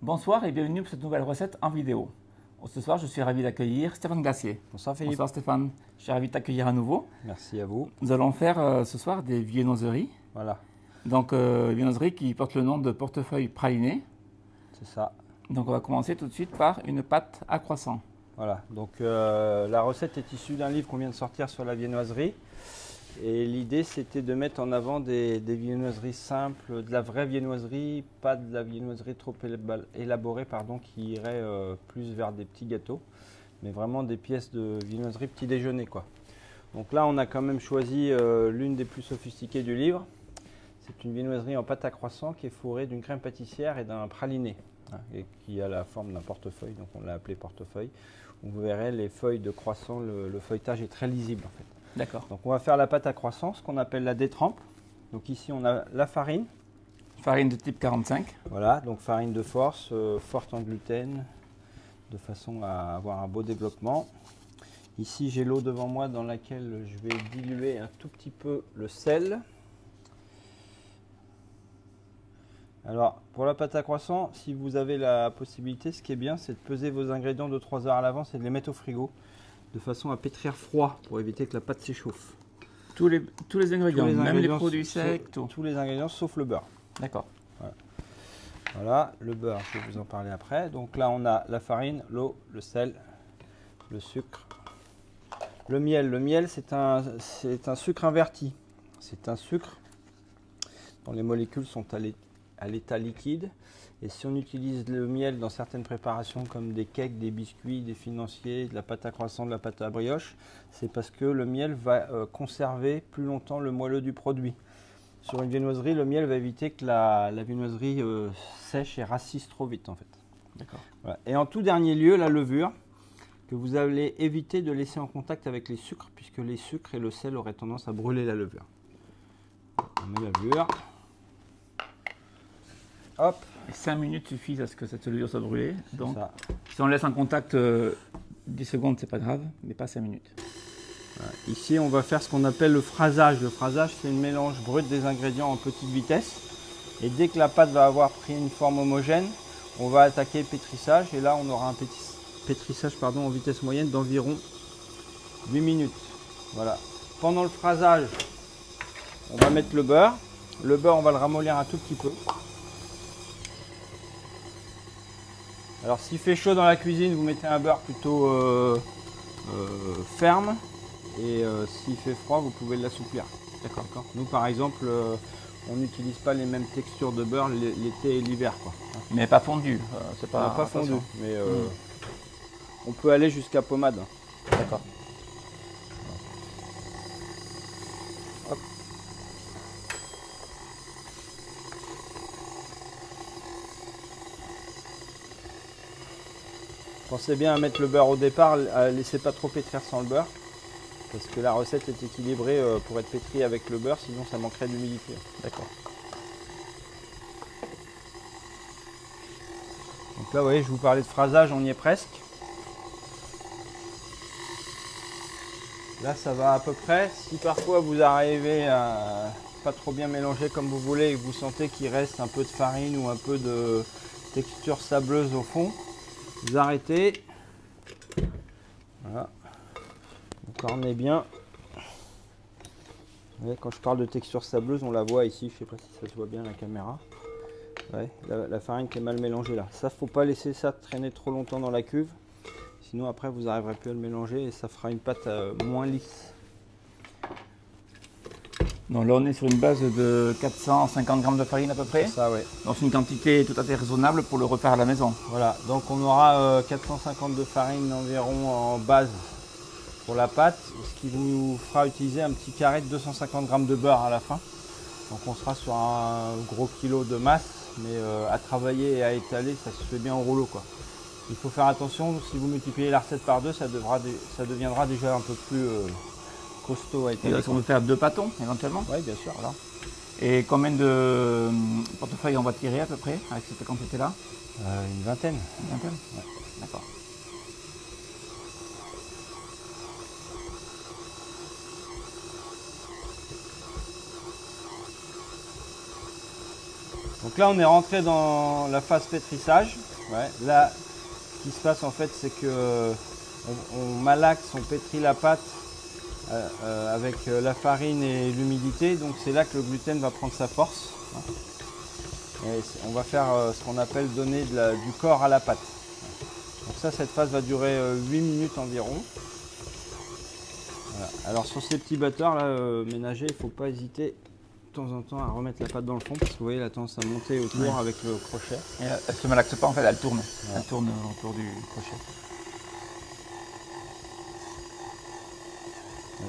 Bonsoir et bienvenue pour cette nouvelle recette en vidéo. Ce soir, je suis ravi d'accueillir Stéphane Glacier. Bonsoir Philippe. Bonsoir Stéphane, je suis ravi de t'accueillir à nouveau. Merci à vous. Nous allons faire euh, ce soir des viennoiseries. Voilà, Donc, euh, viennoiseries qui portent le nom de portefeuille praliné. c'est ça. Donc, on va commencer tout de suite par une pâte à croissant. Voilà, donc euh, la recette est issue d'un livre qu'on vient de sortir sur la viennoiserie. Et l'idée c'était de mettre en avant des, viennoiseries simples, de la vraie viennoiserie, pas de la viennoiserie trop éla- élaborée pardon, qui irait euh, plus vers des petits gâteaux, mais vraiment des pièces de viennoiserie petit déjeuner. Quoi. Donc là on a quand même choisi euh, l'une des plus sophistiquées du livre. C'est une viennoiserie en pâte à croissant qui est fourrée d'une crème pâtissière et d'un praliné, hein, et qui a la forme d'un portefeuille, donc on l'a appelé portefeuille. Vous verrez les feuilles de croissant, le feuilletage est très lisible en fait. D'accord. Donc on va faire la pâte à croissant, ce qu'on appelle la détrempe. Donc ici on a la farine, Farine de type 45. voilà, donc farine de force, euh, forte en gluten, de façon à avoir un beau développement. Ici j'ai l'eau devant moi dans laquelle je vais diluer un tout petit peu le sel. Alors pour la pâte à croissant, si vous avez la possibilité, ce qui est bien, c'est de peser vos ingrédients de 3 heures à l'avance et de les mettre au frigo, de façon à pétrir froid pour éviter que la pâte s'échauffe. Tous les, tous les ingrédients, Tous les même les produits sauf- secs, tout. Tous les ingrédients sauf le beurre. D'accord. Voilà, le beurre, je vais vous en parler après. Donc là, on a la farine, l'eau, le sel, le sucre, le miel. Le miel, c'est un, un sucre inverti. C'est un sucre dont les molécules sont à l'état liquide. Et si on utilise le miel dans certaines préparations comme des cakes, des biscuits, des financiers, de la pâte à croissant, de la pâte à brioche, c'est parce que le miel va euh, conserver plus longtemps le moelleux du produit. Sur une viennoiserie, le miel va éviter que la, la viennoiserie euh, sèche et rassise trop vite en fait. D'accord. Voilà. Et en tout dernier lieu, la levure, que vous allez éviter de laisser en contact avec les sucres, puisque les sucres et le sel auraient tendance à brûler la levure. On met la levure. Hop, 5 minutes suffisent à ce que cette levure soit brûlée. Donc, ça. si on laisse en contact euh, 10 secondes, c'est pas grave, mais pas 5 minutes. Ici, on va faire ce qu'on appelle le phrasage. Le phrasage, c'est une mélange brut des ingrédients en petite vitesse. Et dès que la pâte va avoir pris une forme homogène, on va attaquer le pétrissage. Et là, on aura un pétrissage pardon, en vitesse moyenne d'environ 8 minutes. Voilà. Pendant le phrasage, on va mettre le beurre. Le beurre, on va le ramollir un tout petit peu. Alors, s'il fait chaud dans la cuisine, vous mettez un beurre plutôt euh, euh, ferme. Et euh, s'il fait froid, vous pouvez l'assouplir. D'accord. Nous, par exemple, on n'utilise pas les mêmes textures de beurre l'é- l'été et l'hiver. quoi. Mais pas fondu. c'est pas, pas fondu, mais euh, on peut aller jusqu'à pommade. D'accord. Pensez bien à mettre le beurre au départ, à laissez pas trop pétrir sans le beurre. Parce que la recette est équilibrée euh, pour être pétrie avec le beurre, sinon ça manquerait d'humidité. D'accord. Donc là, vous voyez, je vous parlais de phrasage, on y est presque. Là, ça va à peu près. Si parfois vous arrivez à pas trop bien mélanger comme vous voulez et que vous sentez qu'il reste un peu de farine ou un peu de texture sableuse au fond, arrêtez. Voilà. Vous cornez bien. Quand je parle de texture sableuse, on la voit ici. Je sais pas si ça se voit bien la caméra. La farine qui est mal mélangée là. Ça, faut pas laisser ça traîner trop longtemps dans la cuve. Sinon, après, vous n'arriverez plus à le mélanger et ça fera une pâte euh, moins lisse. Donc là, on est sur une base de 450 grammes de farine à peu près. Ça, ouais. Donc c'est une quantité tout à fait raisonnable pour le refaire à la maison. Voilà. Donc, on aura euh, 450 de farine environ en base pour la pâte, ce qui nous fera utiliser un petit carré de 250 grammes de beurre à la fin. Donc, on sera sur un gros kilo de masse, mais euh, à travailler et à étaler, ça se fait bien en rouleau, quoi. Il faut faire attention, si vous multipliez la recette par deux, ça, devra ça deviendra déjà un peu plus euh, costaud étaler. là, on peut faire deux pâtons éventuellement. Oui, bien sûr. Voilà. Et combien de euh, portefeuilles on va tirer à peu près avec cette quantité-là? Euh, une vingtaine. Une vingtaine? D'accord. Donc là, on est rentré dans la phase pétrissage. Là, ce qui se passe en fait, c'est que on, malaxe, on pétrit la pâte euh, euh, avec euh, la farine et l'humidité. Donc c'est là que le gluten va prendre sa force. Et on va faire ce qu'on appelle donner du corps à la pâte. Donc ça, cette phase va durer 8 minutes environ. Alors sur ces petits batteurs là ménagers, il ne faut pas hésiter de temps en temps à remettre la pâte dans le fond parce que vous voyez la tendance à monter autour avec le crochet. Et elle se malaxe pas en fait, elle tourne. Elle tourne autour du crochet.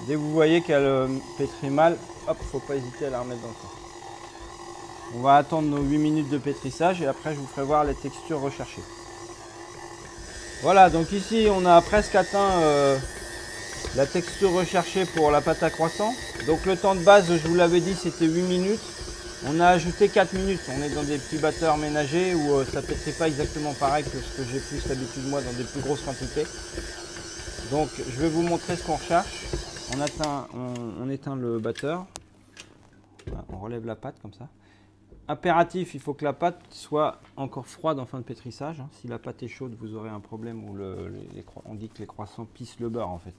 Dès que vous voyez qu'elle euh, pétrit mal, hop, faut pas hésiter à la remettre dans le fond. On va attendre nos 8 minutes de pétrissage et après je vous ferai voir les textures recherchées. Voilà, donc ici on a presque atteint euh, la texture recherchée pour la pâte à croissant. Donc le temps de base, je vous l'avais dit, c'était 8 minutes. On a ajouté 4 minutes. On est dans des petits batteurs ménagers où euh, ça pétrit pas exactement pareil que ce que j'ai plus l'habitude moi dans des plus grosses quantités. Donc je vais vous montrer ce qu'on recherche. On, éteint le batteur. On relève la pâte comme ça. Impératif, il faut que la pâte soit encore froide en fin de pétrissage. Si la pâte est chaude, vous aurez un problème où on dit que les croissants pissent le beurre en fait,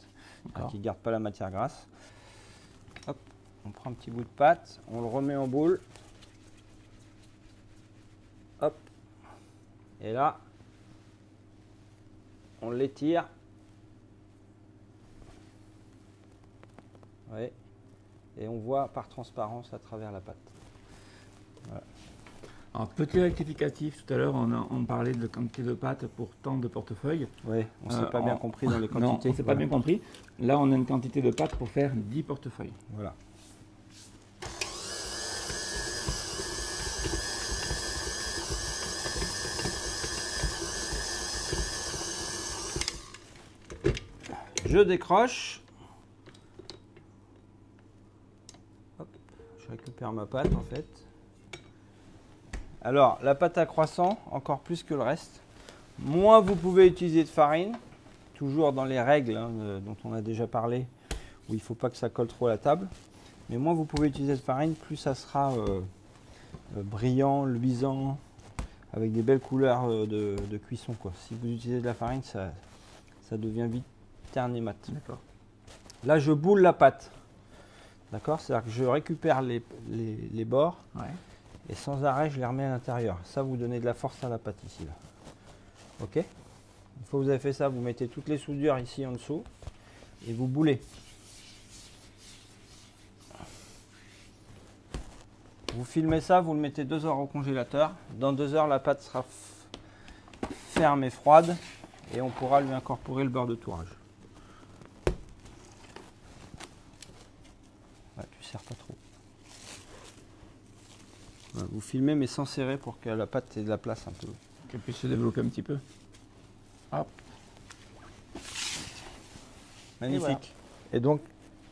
qui ne garde pas la matière grasse. Hop, on prend un petit bout de pâte, on le remet en boule. Hop, et là, on l'étire Et on voit par transparence à travers la pâte. Alors, petit rectificatif, tout à l'heure, on, parlait de quantité de pâte pour tant de portefeuilles. Oui, on ne s'est pas bien compris dans les quantités. Non, on ne s'est pas bien compris. Là, on a une quantité de pâte pour faire 10 portefeuilles. Voilà. Je décroche. Récupère ma pâte en fait. Alors, la pâte à croissant, encore plus que le reste. Moins vous pouvez utiliser de farine, toujours dans les règles hein, dont on a déjà parlé, où il ne faut pas que ça colle trop à la table. Mais moins vous pouvez utiliser de farine, plus ça sera euh, euh, brillant, luisant, avec des belles couleurs euh, de, cuisson. Quoi. Si vous utilisez de la farine, ça, ça devient vite terne et mat. Là, je boule la pâte. D'accord? C'est-à-dire que je récupère les, bords et sans arrêt, je les remets à l'intérieur. Ça, vous donnez de la force à la pâte ici. Là. Ok? Une fois que vous avez fait ça, vous mettez toutes les soudures ici en dessous et vous boulez. Vous filmez ça, vous le mettez deux heures au congélateur. Dans deux heures, la pâte sera ferme et froide et on pourra lui incorporer le beurre de tourage. Pas trop. vous filmez mais sans serrer pour que la pâte ait de la place un peu. Qu'elle puisse se développer un petit peu. Magnifique. Et, donc,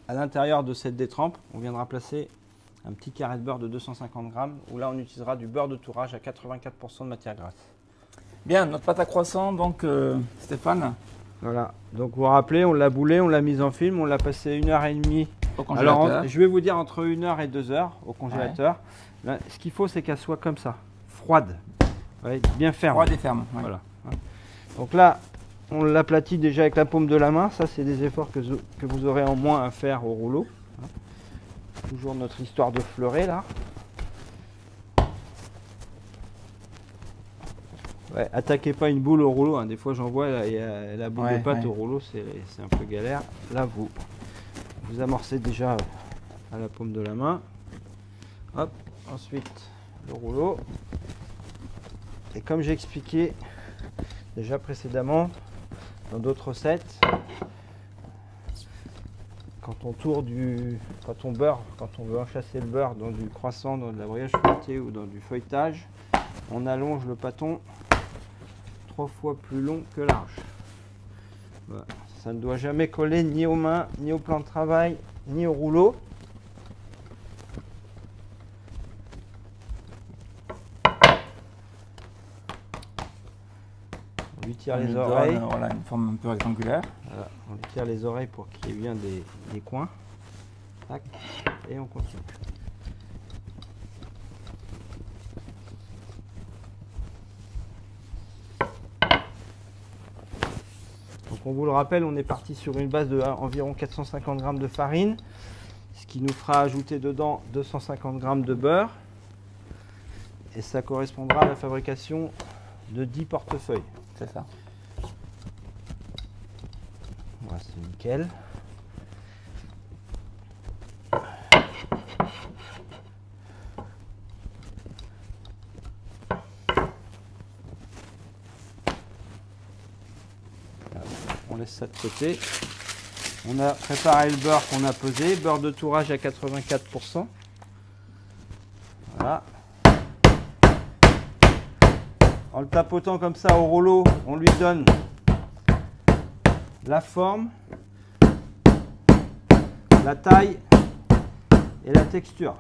à l'intérieur de cette détrempe, on viendra placer un petit carré de beurre de 250 grammes, où là on utilisera du beurre de tourage à 84% de matière grasse. Bien, notre pâte à croissant, donc euh, Stéphane. Voilà, donc vous vous rappelez, on l'a boulé, on l'a mise en film, on l'a passé une heure et demie alors, je vais vous dire entre 1 heure et 2 heures au congélateur. ce qu'il faut, c'est qu'elle soit comme ça, froide, bien ferme. Froide et ferme. Voilà. Donc là, on l'aplatit déjà avec la paume de la main. Ça, c'est des efforts que, que, vous aurez en moins à faire au rouleau. Toujours notre histoire de fleuret là. Ouais, attaquez pas une boule au rouleau. Hein. Des fois, j'en vois la boule de pâte au rouleau, c'est un peu galère. Là, vous vous amorcez déjà à la paume de la main. Hop, ensuite le rouleau. Et comme j'ai expliqué déjà précédemment dans d'autres recettes, quand on tourne du, quand on beurre, quand on veut enchasser le beurre dans du croissant, dans de la brioche feuilletée ou dans du feuilletage, on allonge le pâton trois fois plus long que large. Ça ne doit jamais coller ni aux mains, ni au plan de travail, ni au rouleau. On lui tire les oreilles. voilà, une forme un peu rectangulaire. on lui tire les oreilles pour qu'il y ait bien des, coins. et on continue. Donc on vous le rappelle, on est parti sur une base de environ 450 g de farine, ce qui nous fera ajouter dedans 250 g de beurre. Et ça correspondra à la fabrication de 10 portefeuilles. C'est ça. Voilà, c'est nickel. On ça de côté. On a préparé le beurre qu'on a pesé, beurre de tourage à 84%. Voilà. En le tapotant comme ça au rouleau, on lui donne la forme, la taille et la texture.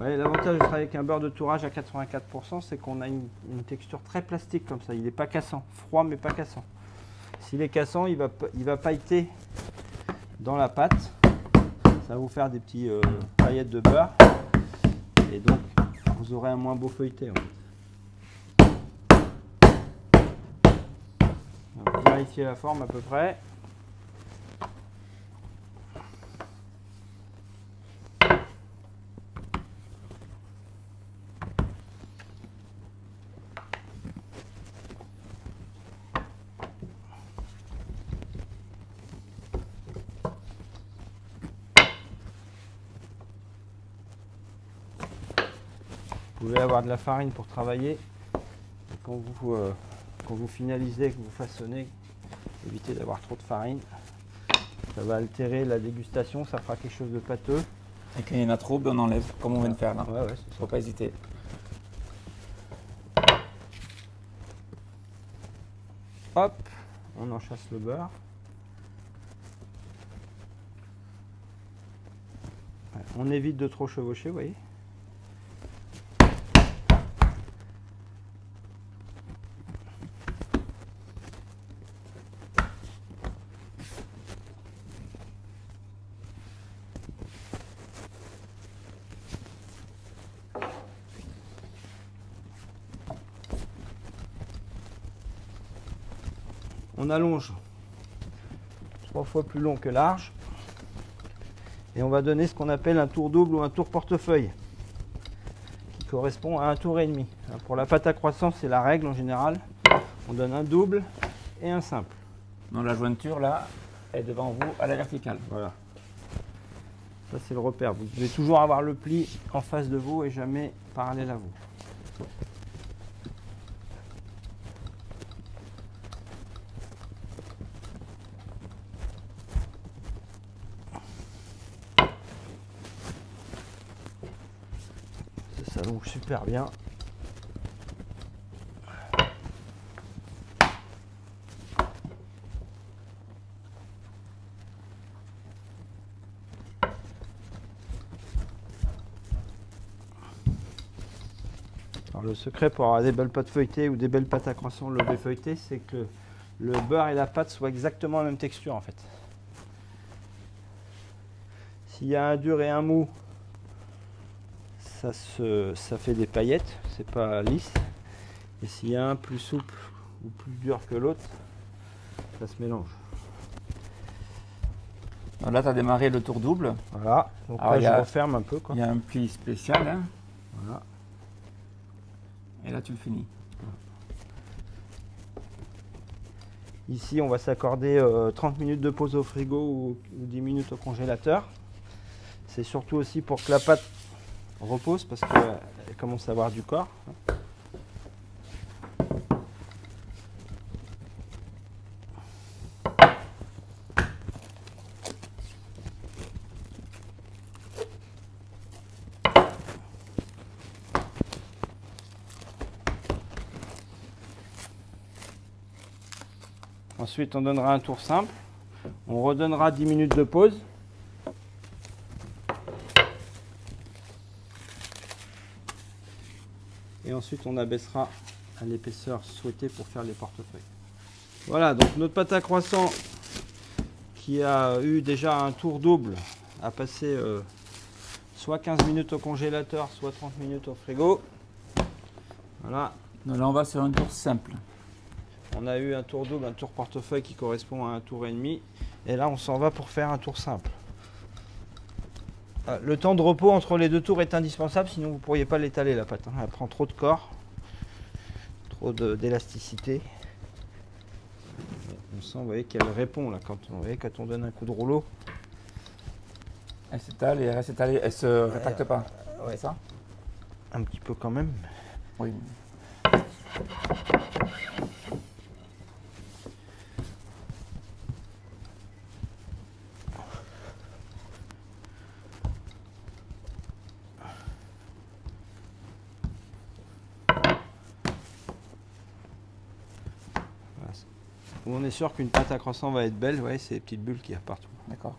L'avantage de travailler avec un beurre de tourage à 84%, c'est qu'on a une, texture très plastique comme ça. Il n'est pas cassant, froid mais pas cassant. S'il est cassant, il va, il pailleter dans la pâte. Ça va vous faire des petits euh, paillettes de beurre. Et donc, vous aurez un moins beau feuilleté. En la forme à peu près. Vous pouvez avoir de la farine pour travailler. Quand vous, euh, quand vous finalisez, que vous façonnez, évitez d'avoir trop de farine. Ça va altérer la dégustation, ça fera quelque chose de pâteux. Et quand il y en a trop, ben, on enlève, comme on vient de faire là. Ouais, ouais, Faut pas hésiter. Hop, on enchasse le beurre. On évite de trop chevaucher, vous voyez. On allonge trois fois plus long que large et on va donner ce qu'on appelle un tour double ou un tour portefeuille qui correspond à un tour et demi. Pour la pâte à croissance, c'est la règle en général. On donne un double et un simple. Non, la jointure là est devant vous à la verticale. Voilà. Ça c'est le repère. Vous devez toujours avoir le pli en face de vous et jamais parallèle à vous. ça longe bien. Le secret pour avoir des belles pâtes feuilletées ou des belles pâtes à croissant levées feuilletées, c'est que le beurre et la pâte soient exactement la même texture en fait. S'il y a un dur et un mou, ça, se, ça fait des paillettes, c'est pas lisse. Et s'il y a un plus souple ou plus dur que l'autre, ça se mélange. Alors là, tu as démarré le tour double. Voilà, donc Alors, là je a- referme un peu. Il y a un pli spécial. hein, Voilà. et là, tu le finis. Ici, on va s'accorder euh, 30 minutes de pause au frigo ou, ou 10 minutes au congélateur. C'est surtout aussi pour que la pâte repose parce qu'elle commence à avoir du corps. Ensuite, on donnera un tour simple. On redonnera 10 minutes de pause. Ensuite, on abaissera à l'épaisseur souhaitée pour faire les portefeuilles. Voilà, donc notre pâte à croissant qui a eu déjà un tour double a passé euh, soit 15 minutes au congélateur, soit 30 minutes au frigo. Voilà, Donc là, on va sur un tour simple. on a eu un tour double, un tour portefeuille qui correspond à un tour et demi. Et là, on s'en va pour faire un tour simple. Ah, Le temps de repos entre les deux tours est indispensable, sinon vous ne pourriez pas l'étaler la pâte. hein. Elle prend trop de corps, trop d'élasticité. On sent, vous voyez, qu'elle répond là quand on, voyez, quand on donne un coup de rouleau. Elle s'étale et elle reste étalée, elle se rétracte pas. ouais. C'est ça? Un petit peu quand même. Oui. Voilà. Où on est sûr qu'une pâte à croissant va être belle, voyez, c'est les petites bulles qu'il y a partout. D'accord.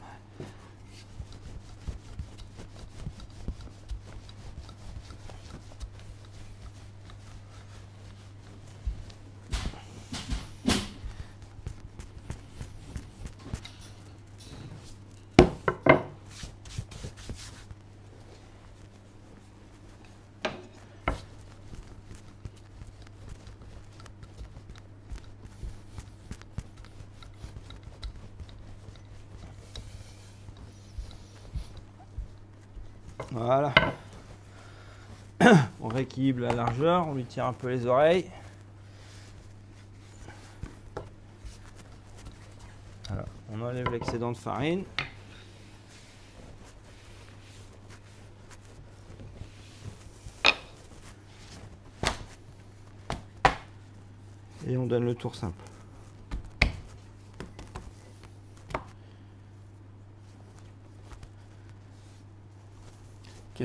Voilà. On rééquilibre la largeur, on lui tire un peu les oreilles. Voilà. On enlève l'excédent de farine. Et on donne le tour simple.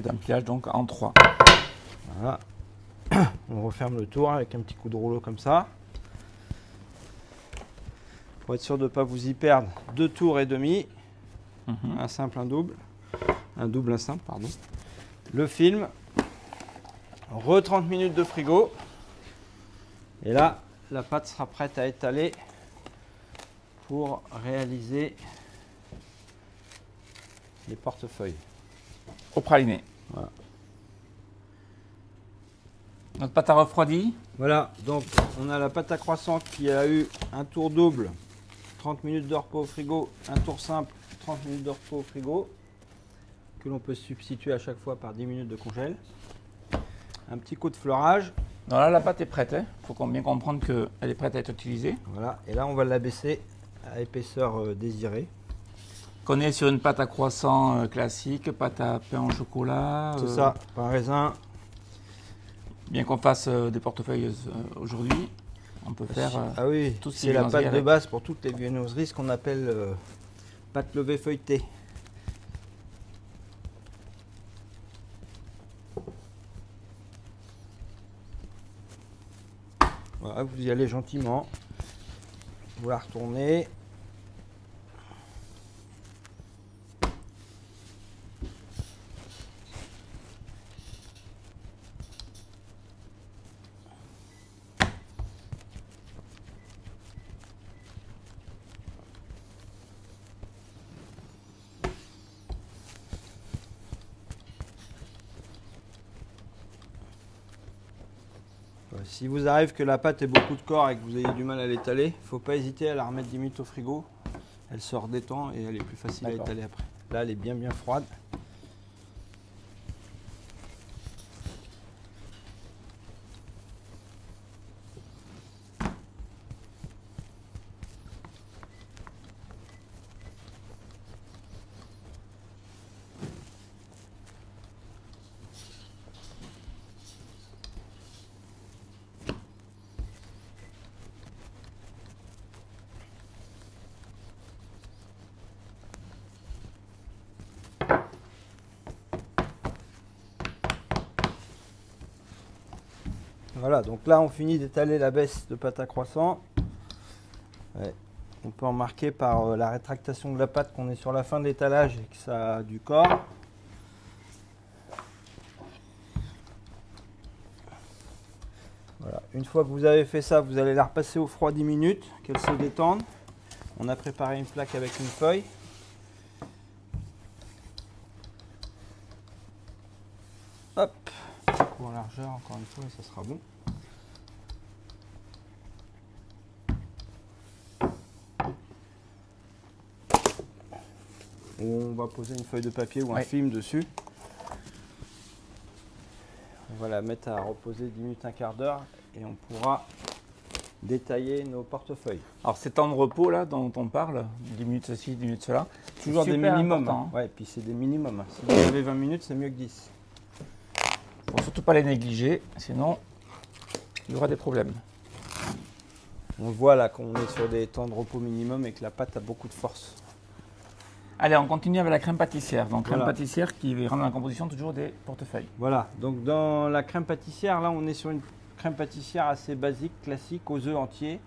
Qui est un pliage donc en 3. Voilà. On referme le tour avec un petit coup de rouleau comme ça. Pour être sûr de ne pas vous y perdre, deux tours et demi, un simple, un double. Un double, un simple, pardon. Le film, re 30 minutes de frigo. Et là, la pâte sera prête à étaler pour réaliser les portefeuilles. Au praliné. Voilà. Notre pâte a refroidi. Voilà, donc on a la pâte à croissant qui a eu un tour double, 30 minutes de repos au frigo, un tour simple, 30 minutes de repos au frigo, que l'on peut substituer à chaque fois par 10 minutes de congèle. Un petit coup de fleurage, Non, là, la pâte est prête. Il faut bien comprendre qu'elle est prête à être utilisée. voilà, et là on va l'abaisser à épaisseur euh, désirée. Qu'on est sur une pâte à croissant euh, classique, pâte à pain au chocolat. C'est euh, ça, pain raisin. Bien qu'on fasse euh, des portefeuilles euh, aujourd'hui, on peut faire. euh, ah oui, tout ce qui c'est est la pâte de base pour toutes les viennoiseries, ce qu'on appelle pâte levée feuilletée. Voilà, vous y allez gentiment. Vous la retournez. Si vous arrive que la pâte ait beaucoup de corps et que vous ayez du mal à l'étaler, il ne faut pas hésiter à la remettre 10 minutes au frigo. Elle sort temps et elle est plus facile à étaler après. Là, elle est bien bien froide. Donc là on finit d'étaler la baisse de pâte à croissant. On peut en marquer par euh, la rétractation de la pâte qu'on est sur la fin de l'étalage et que ça a du corps. Voilà. Une fois que vous avez fait ça, vous allez la repasser au froid 10 minutes, qu'elle se détende. On a préparé une plaque avec une feuille. Hop, en largeur encore une fois et ça sera bon. Où on va poser une feuille de papier ou un Ouais. film dessus. On va la mettre à reposer 10 minutes, un quart d'heure et on pourra détailler nos portefeuilles. Alors ces temps de repos là dont on parle, 10 minutes ceci, 10 minutes cela, Toujours des minimums. important, hein. Ouais, puis c'est des minimums. Si vous avez 20 minutes, c'est mieux que 10. faut surtout pas les négliger, sinon il y aura des problèmes. On voit là qu'on est sur des temps de repos minimum et que la pâte a beaucoup de force. Allez, on continue avec la crème pâtissière. Donc crème Voilà. pâtissière qui rend dans la composition toujours des portefeuilles. Voilà, donc dans la crème pâtissière, là on est sur une crème pâtissière assez basique, classique, aux œufs entiers,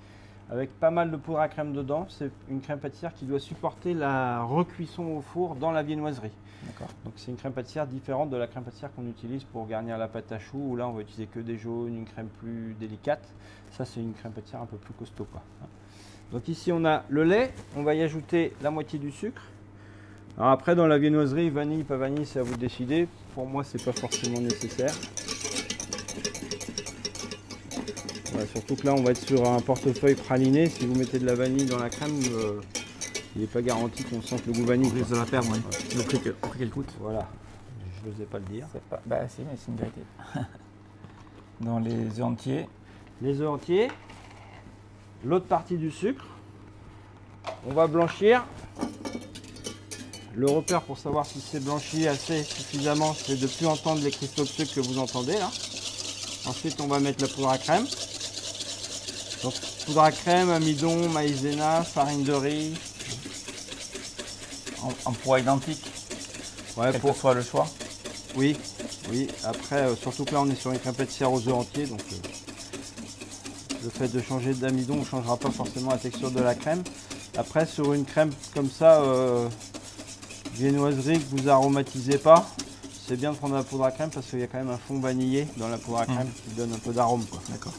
avec pas mal de poudre à crème dedans. C'est une crème pâtissière qui doit supporter la recuisson au four dans la viennoiserie. D'accord. Donc c'est une crème pâtissière différente de la crème pâtissière qu'on utilise pour garnir la pâte à choux, où là on va utiliser que des jaunes, une crème plus délicate. Ça c'est une crème pâtissière un peu plus costaud. Quoi. Donc ici on a le lait, on va y ajouter la moitié du sucre. Alors après dans la viennoiserie, vanille, pas vanille, c'est à vous de décider. Pour moi c'est pas forcément nécessaire. Voilà, surtout que là on va être sur un portefeuille praliné. Si vous mettez de la vanille dans la crème, euh, il n'est pas garanti qu'on sente le goût vanille. On risque de la perdre, oui. Prix qu'elle coûte. Voilà, je n'osais pas le dire. C'est pas... Bah si, mais c'est une vérité. dans les œufs entiers, les œufs entiers, l'autre partie du sucre. On va blanchir. Le repère pour savoir si c'est blanchi assez suffisamment, c'est de plus entendre les cristaux de sucre que vous entendez là. Ensuite, on va mettre la poudre à crème. Donc, poudre à crème, amidon, maïzena, farine de riz. en, en poids identique, Ouais, quel pour- que soit le choix? Oui, oui. Après, euh, surtout que là, on est sur une crème pâtissière aux œufs entiers, donc euh, le fait de changer d'amidon ne changera pas forcément la texture de la crème. Après, sur une crème comme ça, euh, viennoiserie que vous aromatisez pas, c'est bien de prendre la poudre à crème parce qu'il y a quand même un fond vanillé dans la poudre à crème qui donne un peu d'arôme. D'accord.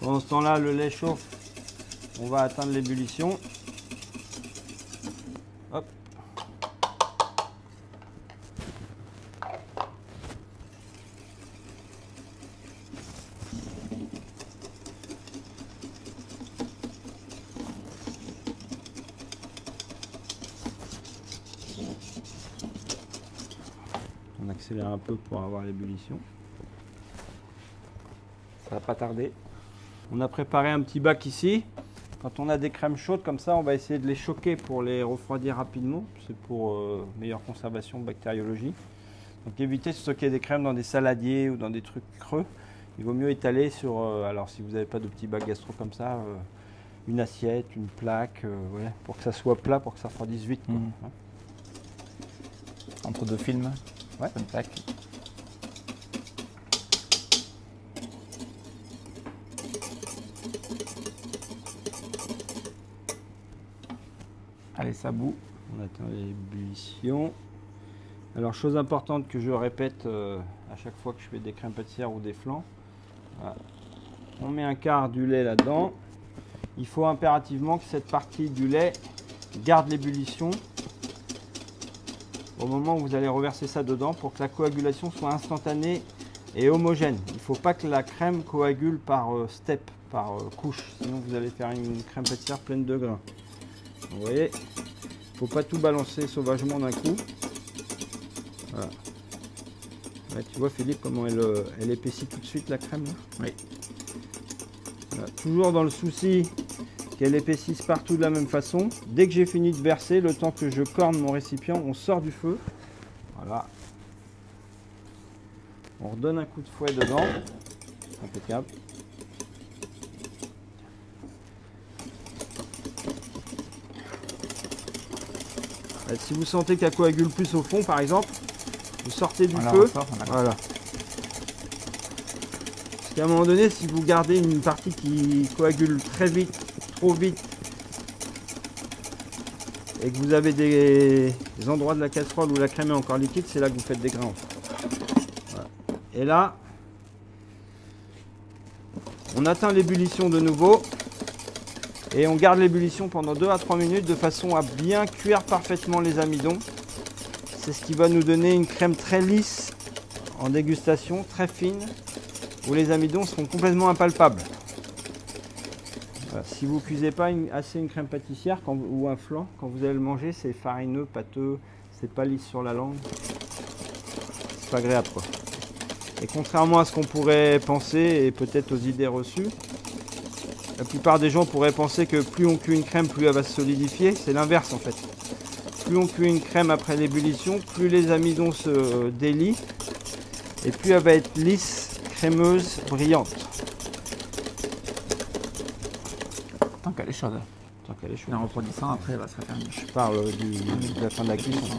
Pendant ce temps-là, le lait chauffe. On va atteindre l'ébullition. Hop. On accélère un peu pour avoir l'ébullition. Ça va pas tarder. On a préparé un petit bac ici. Quand on a des crèmes chaudes comme ça, on va essayer de les choquer pour les refroidir rapidement. C'est pour euh, meilleure conservation, bactériologie. Donc évitez de stocker des crèmes dans des saladiers ou dans des trucs creux. Il vaut mieux étaler sur, euh, alors si vous n'avez pas de petit bac gastro comme ça, euh, une assiette, une plaque, ouais, pour que ça soit plat, pour que ça refroidisse vite. quoi. Mhm. Hein. Entre deux films, Ouais. plaque. Allez, ça bout. On atteint l'ébullition. Alors, chose importante que je répète euh, à chaque fois que je fais des crèmes pâtissières ou des flancs. Voilà. On met un quart du lait là-dedans. Il faut impérativement que cette partie du lait garde l'ébullition au moment où vous allez reverser ça dedans pour que la coagulation soit instantanée et homogène. Il ne faut pas que la crème coagule par euh, step, par euh, couche, sinon vous allez faire une crème pâtissière pleine de grains. Vous voyez, il faut pas tout balancer sauvagement d'un coup. Voilà. Tu vois Philippe comment elle, euh, elle épaissit tout de suite la crème là? Oui. Voilà. Toujours dans le souci qu'elle épaississe partout de la même façon. Dès que j'ai fini de verser, le temps que je corne mon récipient, on sort du feu. Voilà. On redonne un coup de fouet dedans. Impeccable. Euh, Si vous sentez qu'elle coagule plus au fond, par exemple, vous sortez du On feu. ressort, Voilà. Parce qu'à un moment donné, si vous gardez une partie qui coagule très vite, trop vite, et que vous avez des, endroits de la casserole où la crème est encore liquide, c'est là que vous faites des grains. Et là, on atteint l'ébullition de nouveau. Et on garde l'ébullition pendant 2 à 3 minutes de façon à bien cuire parfaitement les amidons. C'est ce qui va nous donner une crème très lisse en dégustation, très fine, où les amidons seront complètement impalpables. Si vous cuisez pas assez une crème pâtissière ou un flan, quand vous allez le manger, c'est farineux, pâteux, c'est pas lisse sur la langue. C'est pas agréable quoi. Et contrairement à ce qu'on pourrait penser et peut-être aux idées reçues, la plupart des gens pourraient penser que plus on cuit une crème, plus elle va se solidifier. C'est l'inverse en fait. Plus on cuit une crème après l'ébullition, plus les amidons se délient et plus elle va être lisse, crémeuse, brillante. Tant qu'elle est chaude. Tant qu'elle est chaude. En refroidissant, après, elle va se raffermir. Je parle de la fin de la cuisson.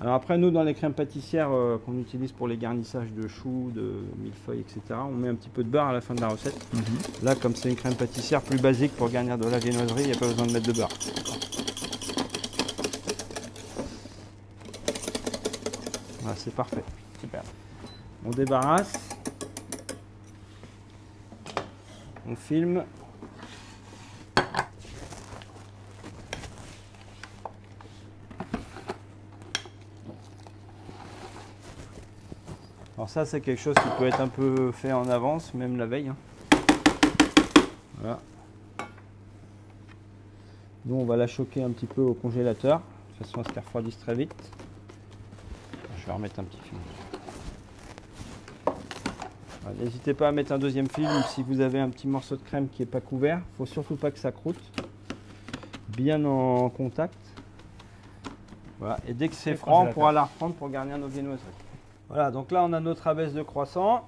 Alors après, nous, dans les crèmes pâtissières euh, qu'on utilise pour les garnissages de choux, de millefeuilles, etc., on met un petit peu de beurre à la fin de la recette. Mhm. Là, comme c'est une crème pâtissière plus basique pour garnir de la viennoiserie, il n'y a pas besoin de mettre de beurre. C'est parfait. Super. On débarrasse. On filme. Alors ça c'est quelque chose qui peut être un peu fait en avance, même la veille. Hein. Voilà. Nous on va la choquer un petit peu au congélateur, de façon à ce qu'elle refroidisse très vite. Je vais remettre un petit film. N'hésitez pas à mettre un deuxième film si vous avez un petit morceau de crème qui n'est pas couvert. Il ne faut surtout pas que ça croûte. Bien en contact. Voilà. Et dès que c'est froid, on pourra la reprendre pour garnir nos viennoiseries. Voilà, donc là on a notre abaisse de croissant.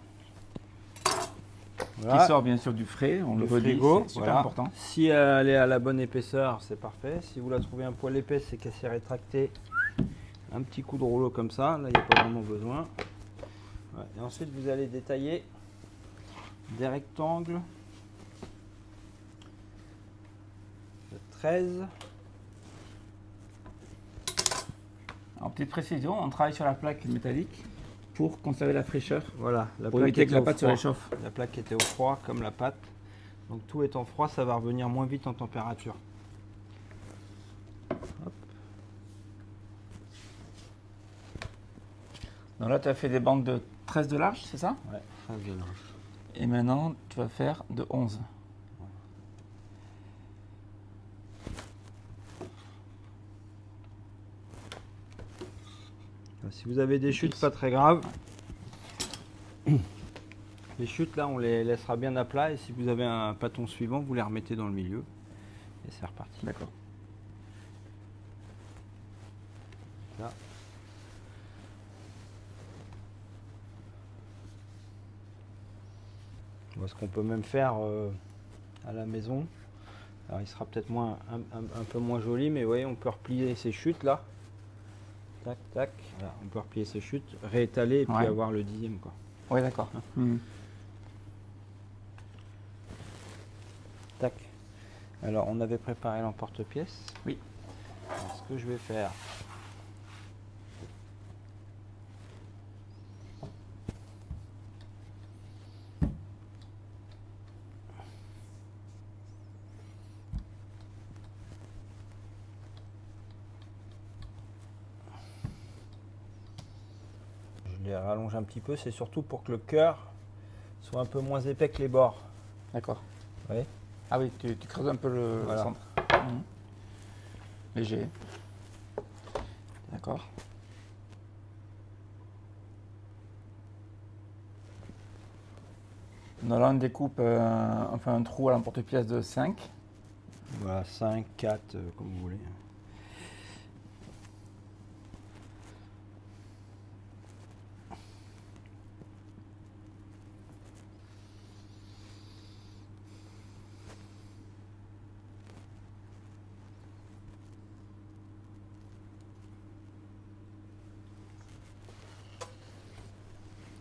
Qui sort bien sûr du frais, on le, le frigo, c'est super important. Si elle est à la bonne épaisseur, c'est parfait. Si vous la trouvez un poil épaisse, c'est qu'elle s'est rétractée. Un petit coup de rouleau comme ça, là il n'y a pas vraiment besoin. Et ensuite vous allez détailler des rectangles de 13. En petite précision, on travaille sur la plaque métallique pour conserver la fraîcheur. Voilà, la pour éviter que la pâte se réchauffe. La plaque était au froid comme la pâte. Donc tout étant froid, ça va revenir moins vite en température. Donc là, tu as fait des bandes de 13 de large, c'est ça? Ouais, 13 de large. Et maintenant, tu vas faire de 11. Si vous avez des chutes, pas très graves. Les chutes, là, on les laissera bien à plat. Et si vous avez un pâton suivant, vous les remettez dans le milieu. Et c'est reparti. D'accord. Ce qu'on peut même faire euh, à la maison. Alors il sera peut-être moins un, peu moins joli, mais vous voyez, on peut replier ces chutes là. Tac, tac. on peut replier ces chutes, réétaler et puis avoir le dixième. Quoi. Oui, d'accord. Hein. Hmm. Tac. Alors, on avait préparé l'emporte-pièce. Oui. ce que je vais faire, un petit peu, c'est surtout pour que le cœur soit un peu moins épais que les bords. D'accord. Oui. Ah oui, tu, creuses un peu le, centre. Mhm. Léger. D'accord. Là, on découpe euh, enfin, un trou à l'emporte-pièce de 5. Voilà, 5, 4, euh, comme vous voulez.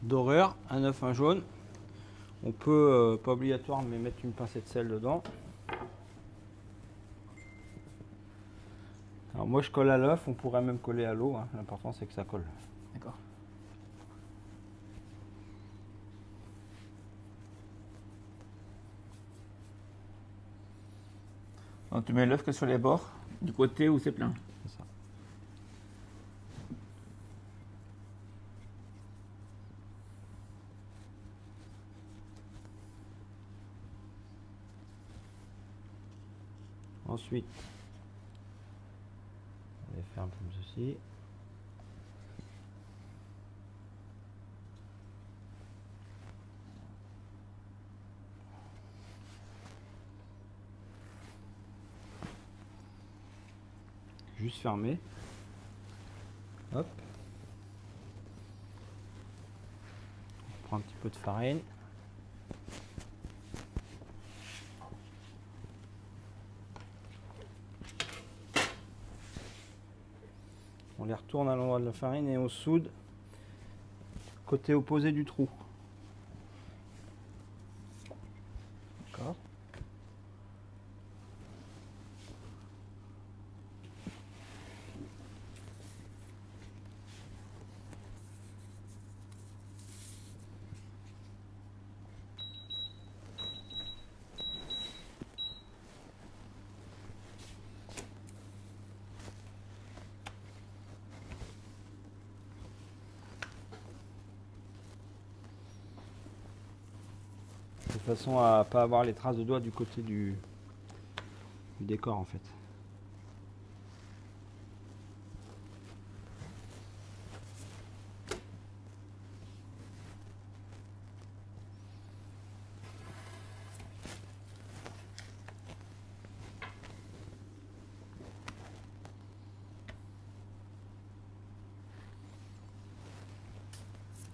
Doreur, un œuf, un jaune. On peut, euh, pas obligatoire, mais mettre une pincée de sel dedans. Alors moi je colle à l'œuf, on pourrait même coller à l'eau, hein. l'important c'est que ça colle. D'accord. Donc tu mets l'œuf que sur les bords, du côté où c'est plein. C'est ça. Ensuite, on les ferme comme ceci. Juste fermer. Hop. On prend un petit peu de farine. Retourne à l'endroit de la farine et on soude côté opposé du trou. D'accord. de façon à pas avoir les traces de doigts du côté du, du décor en fait.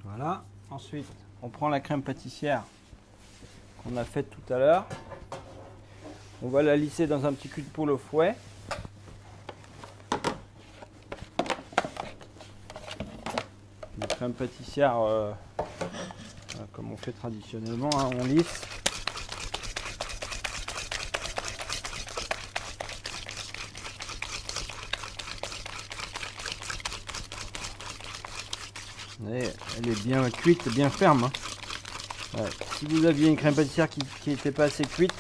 Voilà. Ensuite, on prend la crème pâtissière qu'on a faite tout à l'heure. On va la lisser dans un petit cul de poule au fouet. Une crème pâtissière euh, comme on fait traditionnellement, hein, on lisse. Elle est bien cuite, bien ferme. hein. Ouais. Si vous aviez une crème pâtissière qui n'était pas assez cuite,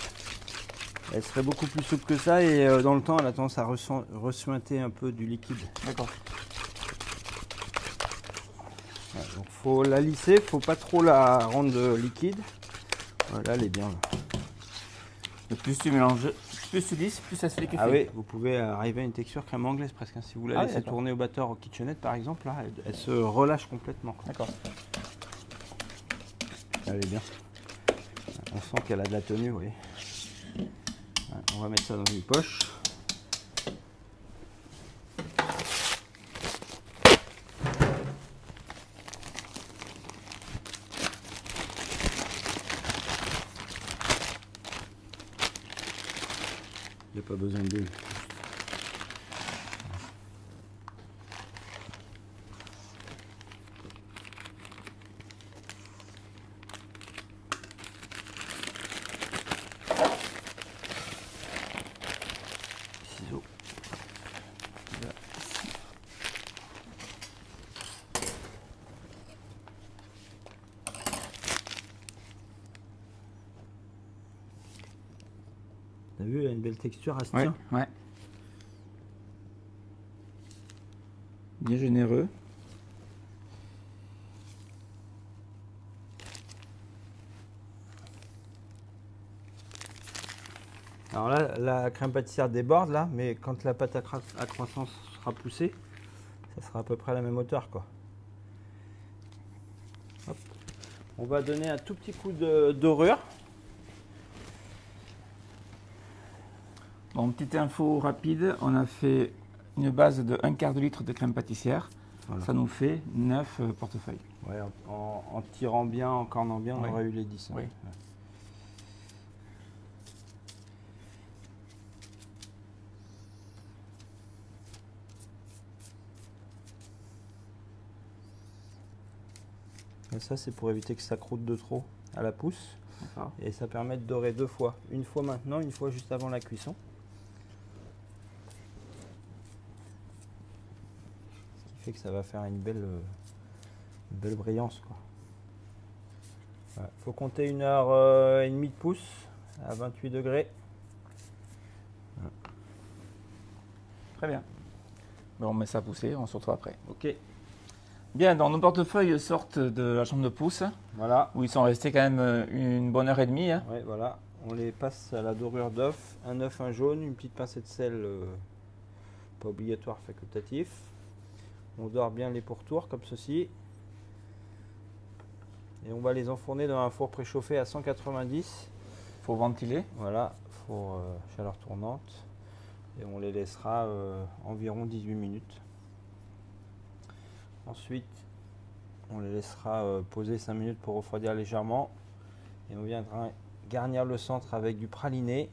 elle serait beaucoup plus souple que ça et euh, dans le temps elle a tendance à ressuinter un peu du liquide. D'accord. Ouais, donc faut la lisser, faut pas trop la rendre liquide. Voilà, elle est bien. là. Plus tu mélanges, plus tu lisses, plus ça se fait Ah oui, vous pouvez arriver à une texture crème anglaise presque. hein. Si vous la Ah laissez tourner au batteur au kitchenette par exemple, là, elle, elle se relâche complètement. D'accord. Elle est bien. On sent qu'elle a de la tenue, oui. on va mettre ça dans une poche. Il n'y a pas besoin de bulle. Ciseaux. Là, ici. T'as vu, elle a une belle texture, elle se Ouais, ouais. Bien généreux. Alors là, la crème pâtissière déborde là, mais quand la pâte à, à croissance sera poussée, ça sera à peu près à la même hauteur quoi. Hop. On va donner un tout petit coup de dorure. Bon, petite info rapide, on a fait une base de 1 quart de litre de crème pâtissière. Voilà. Ça nous fait 9 euh, portefeuilles. Ouais, en, en- en tirant bien, en cornant bien, on Oui. aurait eu les 10. hein. Oui. Ouais. Et ça, c'est pour éviter que ça croûte de trop à la pousse. Et ça permet de dorer deux fois. Une fois maintenant, une fois juste avant la cuisson. Ce qui fait que ça va faire une belle, euh, Une belle brillance quoi. Il faut compter une heure euh, et demie de pouce à 28 degrés. Très bien. Bon, on met ça à pousser, on se retrouve après. Ok, Bien, donc nos portefeuilles sortent de la chambre de pouce, voilà. où ils sont restés quand même euh, une bonne heure et demie. hein. Ouais, voilà. On les passe à la dorure d'œuf, un œuf, un jaune, une petite pincée de sel, euh, pas obligatoire, facultatif. On dore bien les pourtours comme ceci. Et on va les enfourner dans un four préchauffé à 190. faut ventiler. Voilà, four euh, chaleur tournante. Et on les laissera euh, environ 18 minutes. Ensuite, on les laissera euh, poser 5 minutes pour refroidir légèrement. Et on viendra garnir le centre avec du praliné.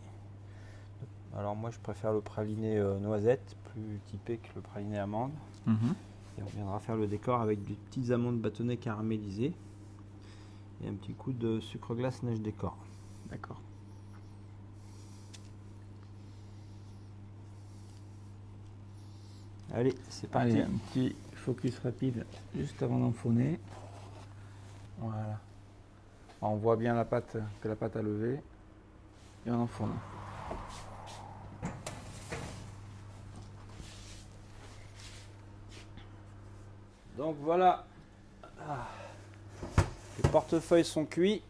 Alors moi je préfère le praliné noisette, plus typé que le praliné amande. Mhm. Et on viendra faire le décor avec des petites amandes bâtonnées caramélisées. Et un petit coup de sucre glace neige décor. D'accord. Allez, c'est parti. Allez, un petit focus rapide juste avant d'enfourner. Voilà. On voit bien la pâte, que la pâte a levé. Et on enfourne. Donc voilà. Ah. Les portefeuilles sont cuits.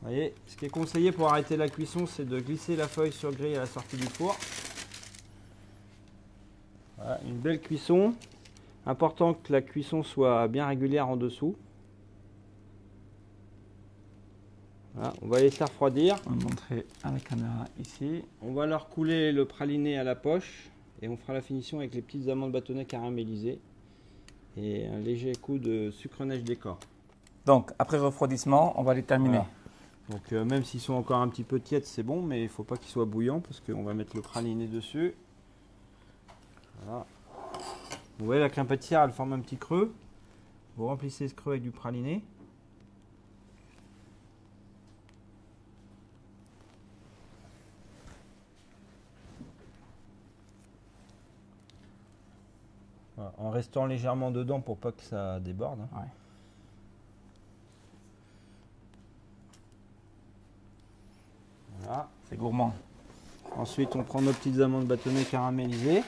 Vous voyez, ce qui est conseillé pour arrêter la cuisson, c'est de glisser la feuille sur grille à la sortie du four. Voilà, une belle cuisson. Important que la cuisson soit bien régulière en dessous. Voilà, on va laisser refroidir. On va montrer à la caméra ici. On va leur couler le praliné à la poche et on fera la finition avec les petites amandes bâtonnées caramélisées et un léger coup de sucre neige décor. Donc, après refroidissement, on va les terminer. Voilà. Donc euh, même s'ils sont encore un petit peu tièdes, c'est bon, mais il ne faut pas qu'ils soient bouillants parce qu'on va mettre le praliné dessus. Voilà. Vous voyez la crème pâtissière, elle forme un petit creux. Vous remplissez ce creux avec du praliné. En restant légèrement dedans pour pas que ça déborde. Voilà. C'est gourmand. Ensuite, on prend nos petites amandes bâtonnées caramélisées.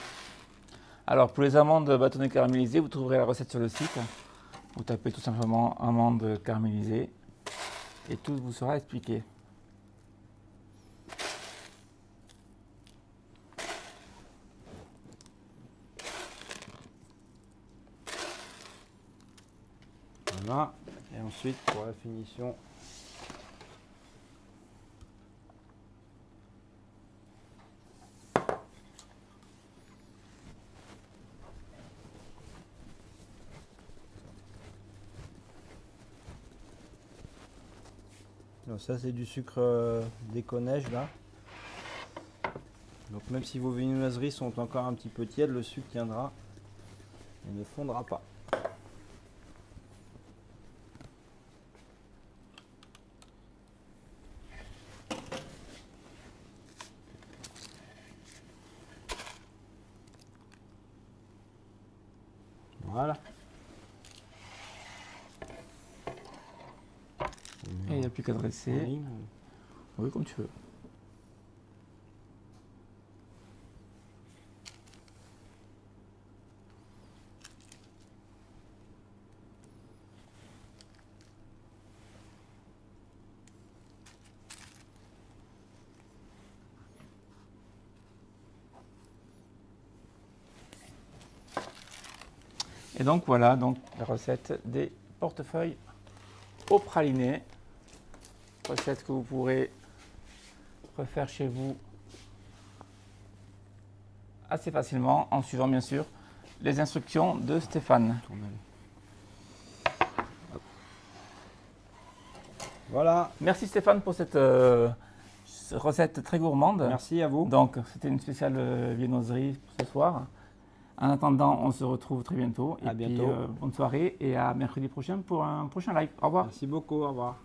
Alors, pour les amandes bâtonnées caramélisées, vous trouverez la recette sur le site. Vous tapez tout simplement amandes caramélisées et tout vous sera expliqué. Voilà. Et ensuite, pour la finition, ça c'est du sucre euh, déconneige là. Donc même si vos viennoiseries sont encore un petit peu tièdes, le sucre tiendra et ne fondra pas. Voilà. Et il n'y a plus qu'à dresser. Oui. Oui, comme tu veux. Donc voilà donc la recette des portefeuilles au praliné. Recette que vous pourrez refaire chez vous assez facilement en suivant bien sûr les instructions de Stéphane. Voilà. Merci Stéphane pour cette euh, recette très gourmande. Merci à vous. Donc c'était une spéciale euh, viennoiserie pour ce soir. En attendant, on se retrouve très bientôt. À et bientôt. Puis, euh, bonne soirée et à mercredi prochain pour un prochain live. Au revoir. Merci beaucoup. Au revoir.